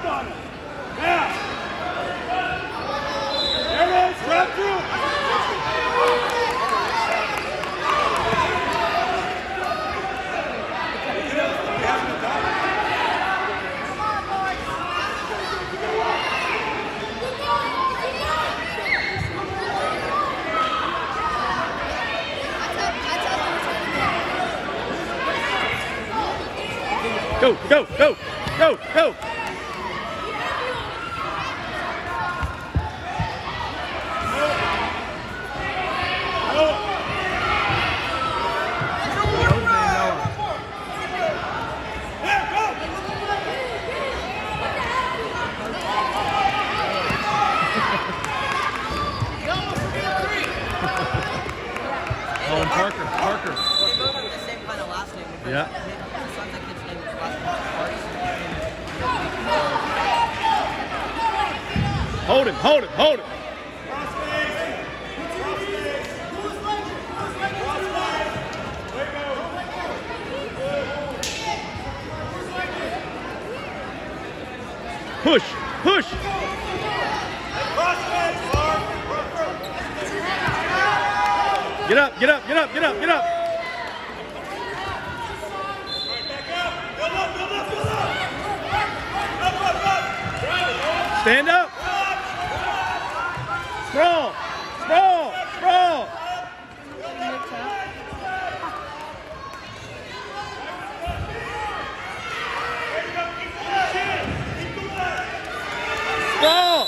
trapped on him. Now. There it is, grab through. go, go, go, go, go. Oh, and Parker, Parker. They both have the same kind of last name. Yeah. The son's like kid's name is last name is Parks. Hold him, hold him, hold him. Push, push. Get up, get up, get up, get up, get up. Stand up. Sprawl, sprawl, sprawl. Sprawl.